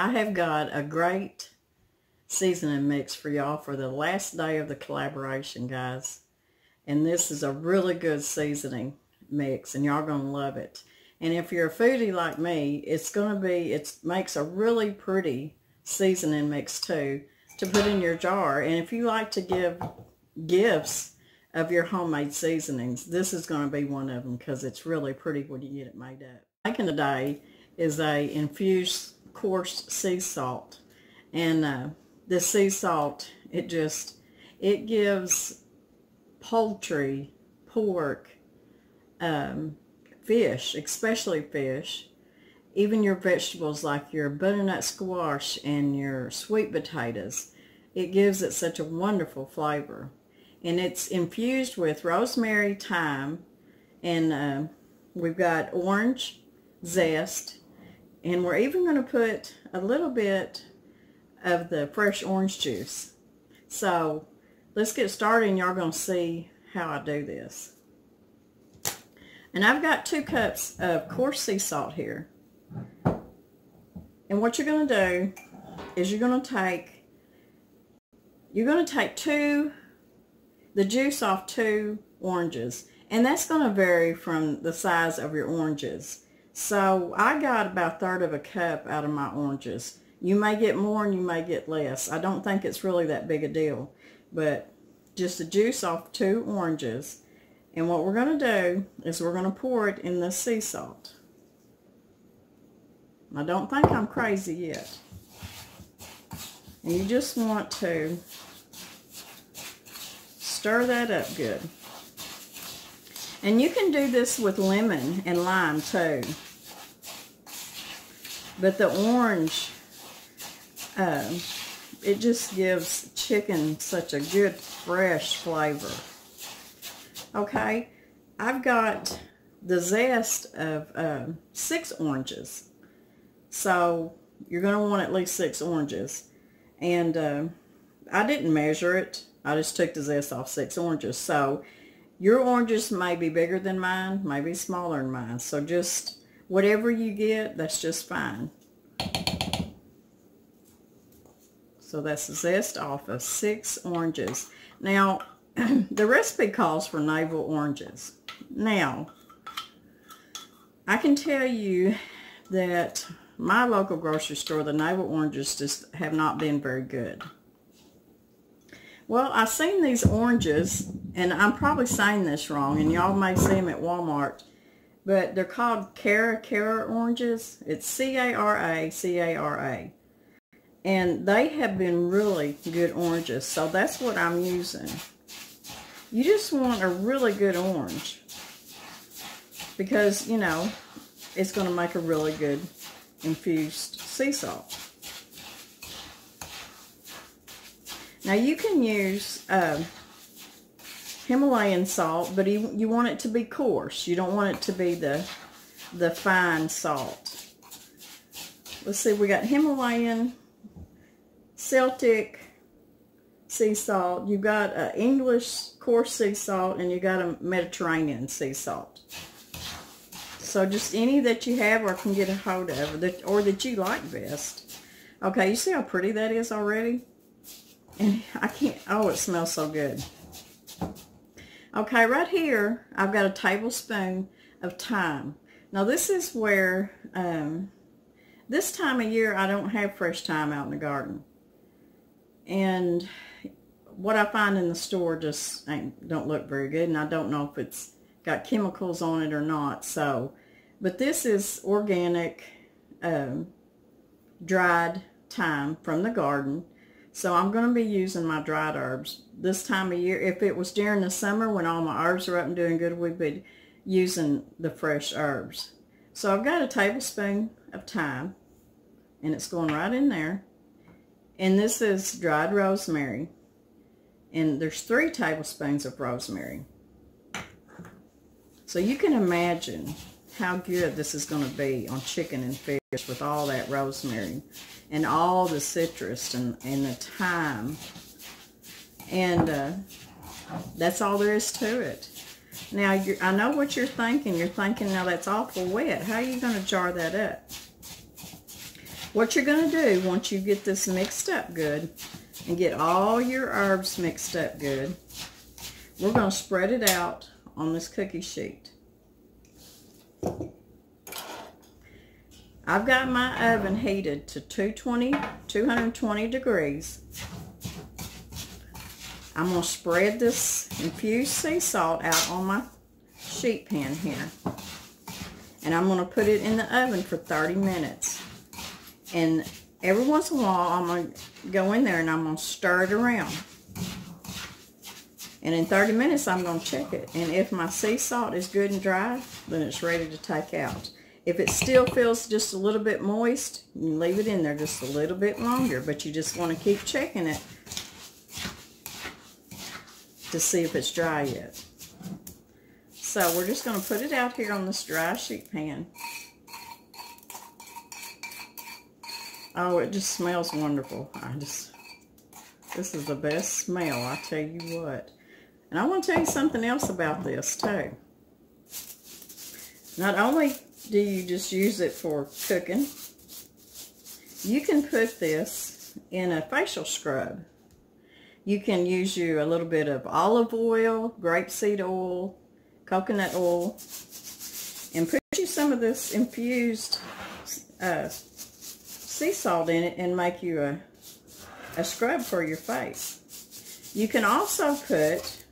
I have got a great seasoning mix for y'all for the last day of the collaboration, guys. And this is a really good seasoning mix, and y'all going to love it. And if you're a foodie like me, it's going to be, it makes a really pretty seasoning mix too to put in your jar. And if you like to give gifts of your homemade seasonings, this is going to be one of them because it's really pretty when you get it made up. Making today is a infused coarse sea salt. And uh, this sea salt, it just, it gives poultry, pork, um, fish, especially fish, even your vegetables like your butternut squash and your sweet potatoes, it gives it such a wonderful flavor. And it's infused with rosemary, thyme, and uh, we've got orange zest, and we're even going to put a little bit of the fresh orange juice. So let's get started and y'all going to see how I do this. And I've got two cups of coarse sea salt here. And what you're going to do is you're going to take, you're going to take two, the juice off two oranges. And that's going to vary from the size of your oranges. So I got about a third of a cup out of my oranges. You may get more and you may get less. I don't think it's really that big a deal. But just the juice off two oranges. And what we're going to do is we're going to pour it in the sea salt. I don't think I'm crazy yet. And you just want to stir that up good. And you can do this with lemon and lime too. But the orange, uh, it just gives chicken such a good fresh flavor. Okay, I've got the zest of um, six oranges. So you're going to want at least six oranges. And uh, I didn't measure it. I just took the zest off six oranges. So your oranges may be bigger than mine, may be smaller than mine. So just whatever you get, that's just fine. So that's the zest off of six oranges. Now, the recipe calls for navel oranges. Now, I can tell you that my local grocery store, the navel oranges just have not been very good. Well, I've seen these oranges, and I'm probably saying this wrong, and y'all may see them at Walmart, but they're called Cara Cara oranges. It's C-A-R-A, C-A-R-A. And they have been really good oranges, so that's what I'm using. You just want a really good orange because, you know, it's going to make a really good infused sea salt. Now you can use uh, Himalayan salt, but you, you want it to be coarse. You don't want it to be the, the fine salt. Let's see, we got Himalayan, Celtic sea salt. You've got English coarse sea salt, and you got a Mediterranean sea salt. So just any that you have or can get a hold of, or that, or that you like best. Okay, you see how pretty that is already? And I can't, oh, it smells so good. Okay, right here, I've got a tablespoon of thyme. Now, this is where, um, this time of year, I don't have fresh thyme out in the garden. And what I find in the store just don't look very good, and I don't know if it's got chemicals on it or not. So but this is organic um, dried thyme from the garden. So I'm going to be using my dried herbs this time of year. If it was during the summer when all my herbs are up and doing good, we'd be using the fresh herbs. So I've got a tablespoon of thyme, and it's going right in there. And this is dried rosemary. And there's three tablespoons of rosemary. So you can imagine how good this is going to be on chicken and fish with all that rosemary and all the citrus and, and the thyme. And uh, that's all there is to it. Now, I know what you're thinking. You're thinking, now that's awful wet. How are you going to jar that up? what you're going to do once you get this mixed up good and get all your herbs mixed up good, we're going to spread it out on this cookie sheet. I've got my oven heated to 220, 220 degrees. I'm going to spread this infused sea salt out on my sheet pan here. And I'm going to put it in the oven for 30 minutes. And every once in a while, I'm going to go in there and I'm going to stir it around. And in 30 minutes, I'm going to check it. And if my sea salt is good and dry, then it's ready to take out. If it still feels just a little bit moist, you leave it in there just a little bit longer, but you just want to keep checking it to see if it's dry yet. So we're just going to put it out here on this dry sheet pan. Oh, it just smells wonderful. I just, this is the best smell, I tell you what. And I want to tell you something else about this too. Not only do you just use it for cooking, you can put this in a facial scrub. You can use you a little bit of olive oil, grapeseed oil, coconut oil, and put you some of this infused uh, sea salt in it and make you a, a scrub for your face. You can also put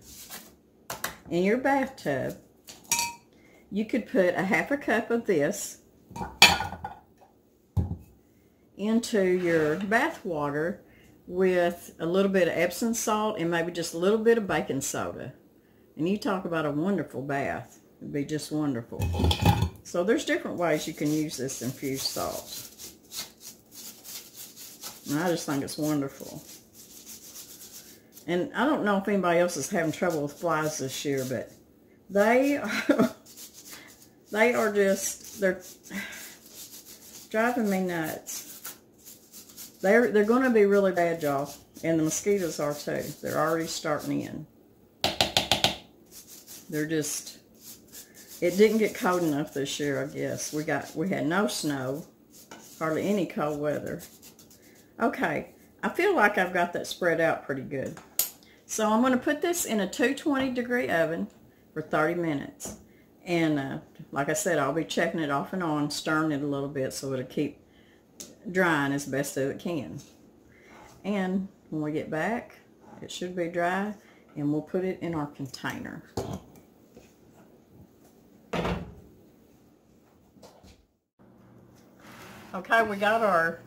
in your bathtub you could put a half a cup of this into your bath water with a little bit of Epsom salt and maybe just a little bit of baking soda. And you talk about a wonderful bath. It'd be just wonderful. So there's different ways you can use this infused salt. And I just think it's wonderful. And I don't know if anybody else is having trouble with flies this year, but they are They are just, they're driving me nuts. They're, they're going to be really bad, y'all. And the mosquitoes are too. They're already starting in. They're just, it didn't get cold enough this year, I guess. We got, we had no snow, hardly any cold weather. Okay, I feel like I've got that spread out pretty good. So I'm going to put this in a 220 degree oven for 30 minutes. And uh, like I said, I'll be checking it off and on, stirring it a little bit so it'll keep drying as best as it can. And when we get back, it should be dry, and we'll put it in our container. Okay, we got our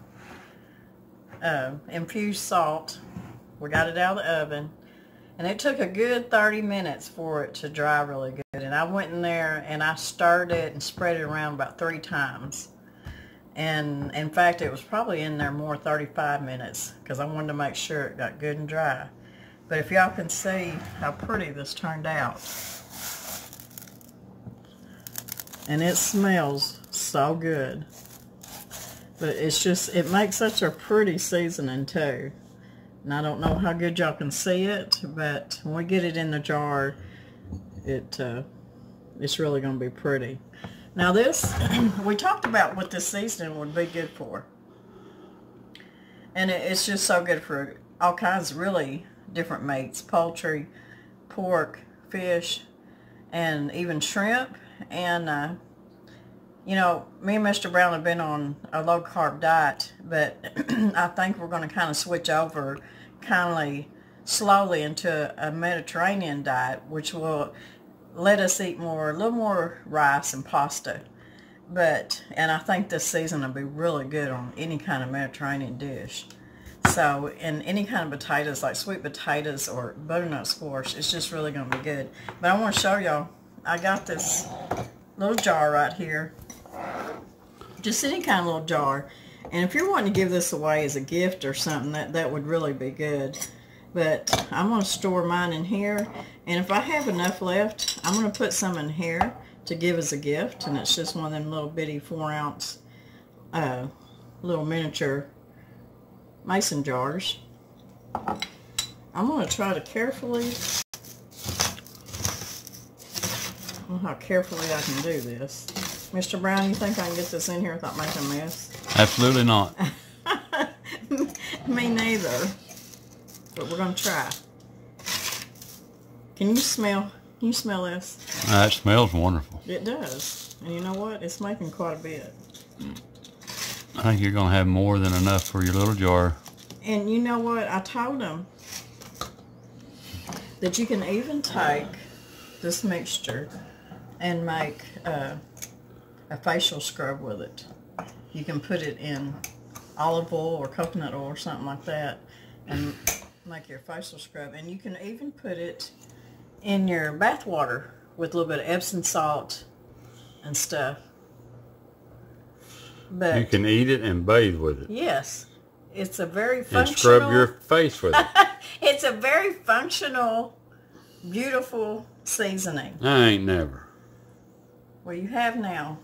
uh, infused salt. We got it out of the oven. And it took a good 30 minutes for it to dry really good. And I went in there and I stirred it and spread it around about three times. And in fact, it was probably in there more 35 minutes because I wanted to make sure it got good and dry. But if y'all can see how pretty this turned out. And it smells so good. But it's just, it makes such a pretty seasoning too. And I don't know how good y'all can see it, but when we get it in the jar, it uh, it's really going to be pretty. Now this, we talked about what this seasoning would be good for. And it, it's just so good for all kinds of really different meats. Poultry, pork, fish, and even shrimp. And, uh, you know, me and Mr. Brown have been on a low-carb diet, but I think we're going to kind of switch over kindly slowly into a Mediterranean diet, which will let us eat more, a little more rice and pasta. But, and I think this season will be really good on any kind of Mediterranean dish. So, in any kind of potatoes, like sweet potatoes or butternut squash, it's just really going to be good. But I want to show y'all, I got this little jar right here. Just any kind of little jar. And if you're wanting to give this away as a gift or something, that, that would really be good. But I'm going to store mine in here. And if I have enough left, I'm going to put some in here to give as a gift. And it's just one of them little bitty four ounce uh, little miniature mason jars. I'm going to try to carefully, I how carefully I can do this. Mr. Brown, you think I can get this in here without making a mess? Absolutely not. Me neither. But we're gonna try. Can you smell? Can you smell this? That smells wonderful. It does. And you know what? It's making quite a bit. I think you're gonna have more than enough for your little jar. And you know what? I told them that you can even take this mixture and make uh, a facial scrub with it. You can put it in olive oil or coconut oil or something like that and make your facial scrub. And you can even put it in your bath water with a little bit of Epsom salt and stuff. But You can eat it and bathe with it. yes, it's a very functional... And scrub your face with it. it's a very functional, beautiful seasoning. I ain't never. Well, you have now.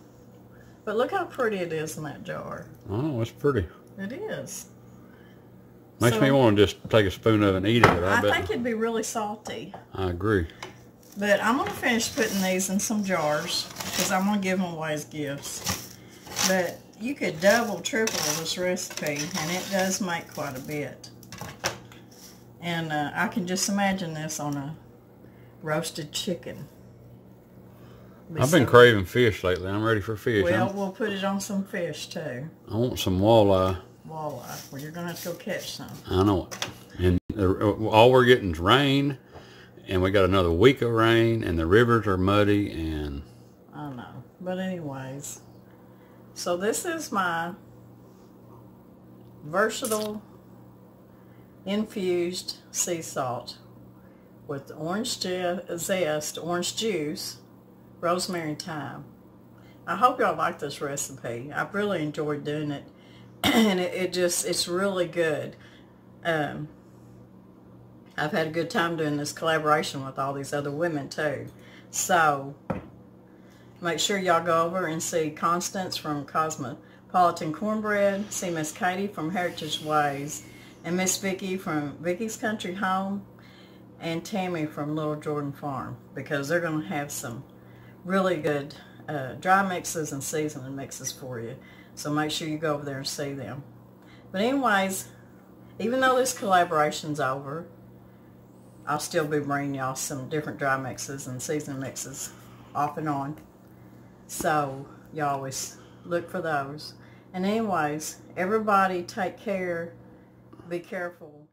But look how pretty it is in that jar. Oh, it's pretty. It is. Makes So- me want to just take a spoon of it and eat it, I, I bet think it'd be really salty. I agree. But I'm going to finish putting these in some jars because I'm going to give them away as gifts. But you could double, triple this recipe, and it does make quite a bit. And uh, I can just imagine this on a roasted chicken. I've been craving fish lately. I'm ready for fish. Well, I'm- we'll put it on some fish too. I want some walleye. Walleye. Well, you're going to have to go catch some. I know it. And uh, all we're getting is rain, and we got another week of rain, and the rivers are muddy, and I know. But anyways, so this is my versatile infused sea salt with orange zest, orange juice, rosemary thyme. I hope y'all like this recipe. I've really enjoyed doing it. and it, it just, it's really good. Um, I've had a good time doing this collaboration with all these other women too. So, Make sure y'all go over and see Constance from Cosmopolitan Cornbread, see Miss Katie from Heritage Ways, and Miss Vicky from Vicky's Country Home, and Tammy from Little Jordan Farm, because they're going to have some really good uh, dry mixes and seasoning mixes for you. So make sure you go over there and see them. But anyways, even though this collaboration's over, I'll still be bringing y'all some different dry mixes and seasoning mixes off and on. So you always look for those. And anyways, everybody take care. Be careful.